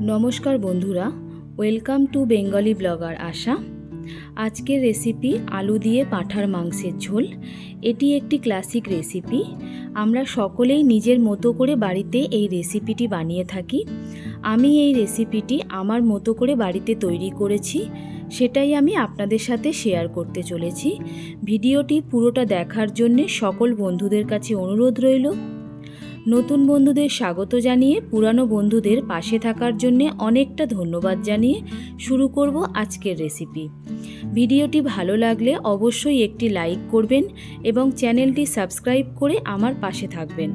নমস্কার বন্ধুরা, welcome to Bengali blogger Asha. আজকের রেসিপি আলু দিয়ে পাঁঠার মাংসের ঝোল। এটি একটি ক্লাসিক রেসিপি। আমরা সকলেই নিজের মতো করে বাড়িতে এই রেসিপিটি বানিয়ে থাকি। আমি এই রেসিপিটি আমার মতো করে বাড়িতে তৈরি করেছি, সেটাই আমি আপনাদের সাথে শেয়ার করতে চলেছি। ভিডিওটি পুরোটা দেখার জন্যে সকল বন্ধুদের কাছে অনুরোধ রইল। নতুন বন্ধুদের স্বাগত জানিয়ে পুরানো বন্ধুদের পাশে থাকার জন্য অনেকটা ধন্যবাদ জানিয়ে শুরু করব আজকের রেসিপি। ভিডিওটি ভালো লাগলে অবশ্যই একটি লাইক করবেন এবং চ্যানেলটি সাবস্ক্রাইব করে আমার পাশে থাকবেন।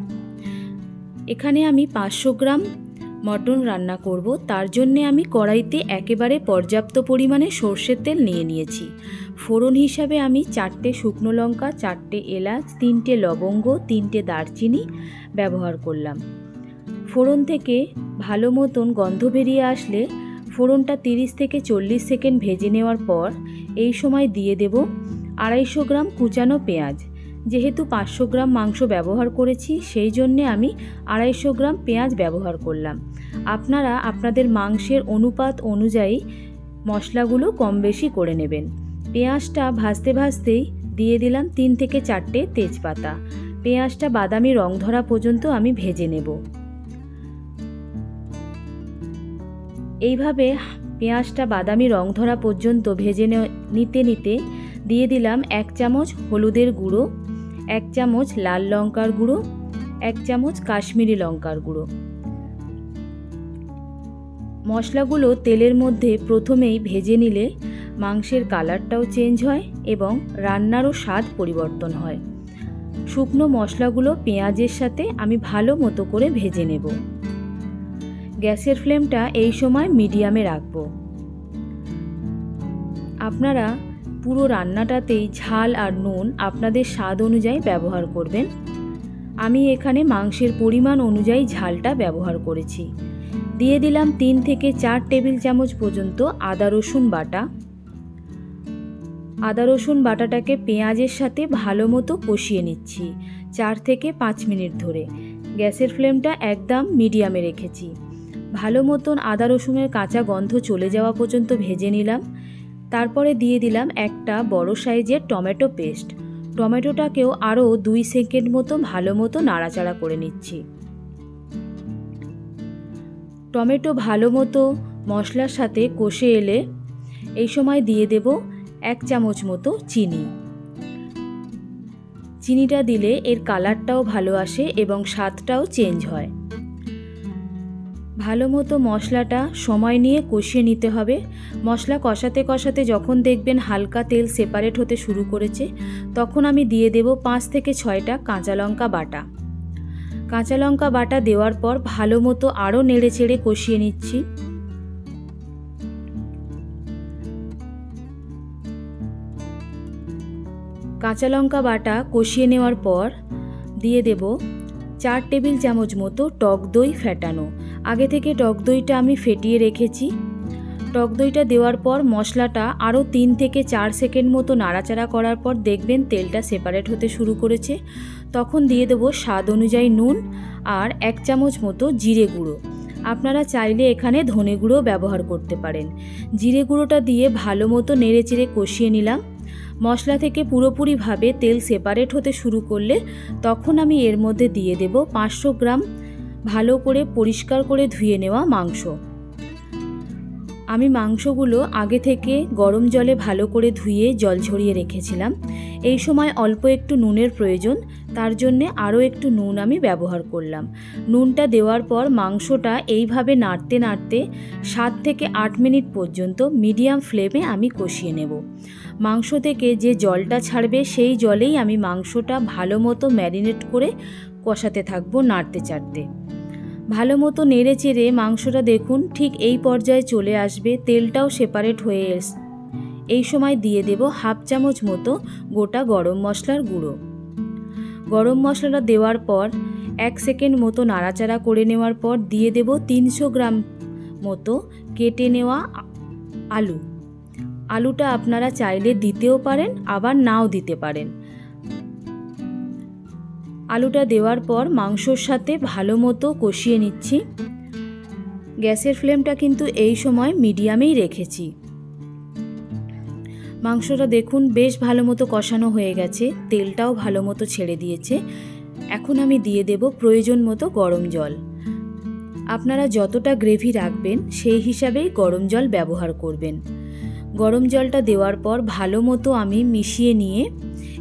এখানে আমি পাঁচশো গ্রাম মটন রান্না করব, তার জন্যে আমি কড়াইতে একেবারে পর্যাপ্ত পরিমাণে সর্ষের তেল নিয়ে নিয়েছি। ফোড়ন হিসাবে আমি চারটে শুকনো লঙ্কা, চারটে এলাচ, তিনটে লবঙ্গ, তিনটে দারচিনি ব্যবহার করলাম। ফোড়ন থেকে ভালো মতন গন্ধ বেরিয়ে আসলে ফোড়নটা তিরিশ থেকে চল্লিশ সেকেন্ড ভেজে নেওয়ার পর এই সময় দিয়ে দেব আড়াইশো গ্রাম কুচানো পেঁয়াজ। যেহেতু পাঁচশো গ্রাম মাংস ব্যবহার করেছি, সেই জন্যে আমি আড়াইশো গ্রাম পেঁয়াজ ব্যবহার করলাম। আপনারা আপনাদের মাংসের অনুপাত অনুযায়ী মশলাগুলো কম বেশি করে নেবেন। পেঁয়াজটা ভাজতে ভাজতেই দিয়ে দিলাম তিন থেকে চারটে তেজপাতা। পেঁয়াজটা বাদামি রং ধরা পর্যন্ত আমি ভেজে নেব। এইভাবে পেঁয়াজটা বাদামি রং ধরা পর্যন্ত ভেজে নিতে নিতে দিয়ে দিলাম এক চামচ হলুদের গুঁড়ো, এক চামচ লাল লঙ্কার গুঁড়ো, এক চামচ কাশ্মীরি লঙ্কার গুঁড়ো। মশলাগুলো তেলের মধ্যে প্রথমেই ভেজে নিলে মাংসের কালারটাও চেঞ্জ হয় এবং রান্নারও স্বাদ পরিবর্তন হয়। শুকনো মশলাগুলো পেঁয়াজের সাথে আমি ভালো মতো করে ভেজে নেব। গ্যাসের ফ্লেমটা এই সময় মিডিয়ামে রাখব। আপনারা পুরো রান্নাটাতেই ঝাল আর নুন আপনাদের স্বাদ অনুযায়ী ব্যবহার করবেন। আমি এখানে মাংসের পরিমাণ অনুযায়ী ঝালটা ব্যবহার করেছি। দিয়ে দিলাম তিন থেকে চার টেবিল চামচ পর্যন্ত আদা রসুন বাটা। আদা রসুন বাটাটাকে পেঁয়াজের সাথে ভালো মতো কষিয়ে নিচ্ছি চার থেকে পাঁচ মিনিট ধরে। গ্যাসের ফ্লেমটা একদম মিডিয়ামে রেখেছি। ভালো মতন আদা রসুনের কাঁচা গন্ধ চলে যাওয়া পর্যন্ত ভেজে নিলাম। তারপরে দিয়ে দিলাম একটা বড় সাইজের টমেটো পেস্ট। টমেটোটাকেও আরও দুই সেকেন্ড মতো ভালো মতো নাড়াচাড়া করে নিচ্ছি। টমেটো ভালো মতো মশলার সাথে কষে এলে এই সময় দিয়ে দেব এক চামচ মতো চিনি। চিনিটা দিলে এর কালারটাও ভালো আসে এবং স্বাদটাও চেঞ্জ হয়। ভালো মতো মশলাটা সময় নিয়ে কষিয়ে নিতে হবে। মশলা কষাতে কষাতে যখন দেখবেন হালকা তেল সেপারেট হতে শুরু করেছে, তখন আমি দিয়ে দেব পাঁচ থেকে ছয়টা কাঁচা লঙ্কা বাটা। কাঁচা লঙ্কা বাটা দেওয়ার পর ভালো মতো আরও নেড়ে চেড়ে কষিয়ে নিচ্ছি। কাঁচা লঙ্কা বাটা কষিয়ে নেওয়ার পর দিয়ে দেব চার টেবিল চামচ মতো টক দই ফেটানো। আগে থেকে টক দইটা আমি ফেটিয়ে রেখেছি। টক দইটা দেওয়ার পর মশলাটা আরও তিন থেকে চার সেকেন্ড মতো নাড়াচাড়া করার পর দেখবেন তেলটা সেপারেট হতে শুরু করেছে। তখন দিয়ে দেবো স্বাদ অনুযায়ী নুন আর এক চামচ মতো জিরে গুঁড়ো। আপনারা চাইলে এখানে ধনে গুঁড়ো ব্যবহার করতে পারেন। জিরে গুঁড়োটা দিয়ে ভালো মতো নেড়ে চেড়ে কষিয়ে নিলাম। মশলা থেকে পুরোপুরিভাবে তেল সেপারেট হতে শুরু করলে তখন আমি এর মধ্যে দিয়ে দেব পাঁচশো গ্রাম ভালো করে পরিষ্কার করে ধুয়ে নেওয়া মাংস। আমি মাংসগুলো আগে থেকে গরম জলে ভালো করে ধুয়ে জল ঝরিয়ে রেখেছিলাম। এই সময় অল্প একটু নুনের প্রয়োজন, তার জন্যে আরও একটু নুন আমি ব্যবহার করলাম। নুনটা দেওয়ার পর মাংসটা এইভাবে নাড়তে নাড়তে সাত থেকে আট মিনিট পর্যন্ত মিডিয়াম ফ্লেমে আমি কষিয়ে নেব। মাংস থেকে যে জলটা ছাড়বে, সেই জলেই আমি মাংসটা ভালো মতো ম্যারিনেট করে কষাতে থাকব নাড়তে চাড়তে ভালো মতো নেড়ে চেড়ে মাংসটা দেখুন, ঠিক এই পর্যায়ে চলে আসবে, তেলটাও সেপারেট হয়ে এস। এই সময় দিয়ে দেব হাফ চামচ মতো গোটা গরম মশলার গুঁড়ো। গরম মশলাটা দেওয়ার পর, এক সেকেন্ড মতো নাড়াচাড়া করে নেওয়ার পর দিয়ে দেব তিনশো গ্রাম মতো কেটে নেওয়া আলু। আলুটা আপনারা চাইলে দিতেও পারেন, আবার নাও দিতে পারেন। আলুটা দেওয়ার পর মাংসর সাথে ভালো মতো কষিয়ে নিচ্ছি। গ্যাসের ফ্লেমটা কিন্তু এই সময় মিডিয়ামেই রেখেছি। মাংসটা দেখুন বেশ ভালো মতো কষানো হয়ে গেছে, তেলটাও ভালো মতো ছেড়ে দিয়েছে। এখন আমি দিয়ে দেব প্রয়োজন মতো গরম জল। আপনারা যতটা গ্রেভি রাখবেন, সেই হিসাবেই গরম জল ব্যবহার করবেন। গরম জলটা দেওয়ার পর ভালো মতো আমি মিশিয়ে নিয়ে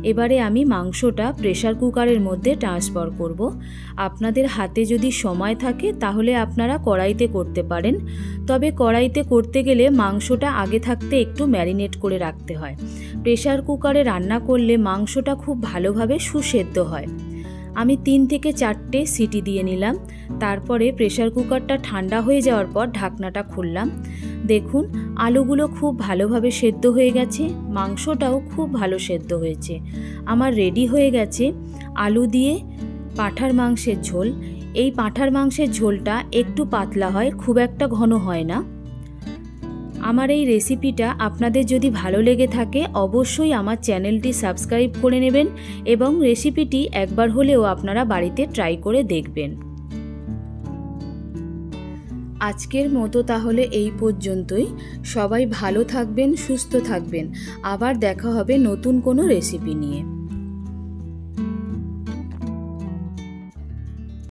এবারে আমি মাংসটা প্রেশার কুকারের মধ্যে ট্রান্সফার করব। আপনাদের হাতে যদি সময় থাকে, তাহলে আপনারা কড়াইতে করতে পারেন। তবে কড়াইতে করতে গেলে মাংসটা আগে থাকতে একটু ম্যারিনেট করে রাখতে হয়। প্রেশার কুকারে রান্না করলে মাংসটা খুব ভালোভাবে সুসেদ্ধ হয়। আমি তিন থেকে চারটে সিটি দিয়ে নিলাম। তারপরে প্রেশার কুকারটা ঠান্ডা হয়ে যাওয়ার পর ঢাকনাটা খুললাম। দেখুন, আলুগুলো খুব ভালোভাবে সেদ্ধ হয়ে গেছে, মাংসটাও খুব ভালো সেদ্ধ হয়েছে। আমার রেডি হয়ে গেছে আলু দিয়ে পাঁঠার মাংসের ঝোল। এই পাঁঠার মাংসের ঝোলটা একটু পাতলা হয়, খুব একটা ঘন হয় না। আমার এই রেসিপিটা আপনাদের যদি ভালো লেগে থাকে, অবশ্যই আমার চ্যানেলটি সাবস্ক্রাইব করে নেবেন এবং রেসিপিটি একবার হলেও আপনারা বাড়িতে ট্রাই করে দেখবেন। আজকের মতো তাহলে এই পর্যন্তই। সবাই ভালো থাকবেন, সুস্থ থাকবেন। আবার দেখা হবে নতুন কোনো রেসিপি নিয়ে।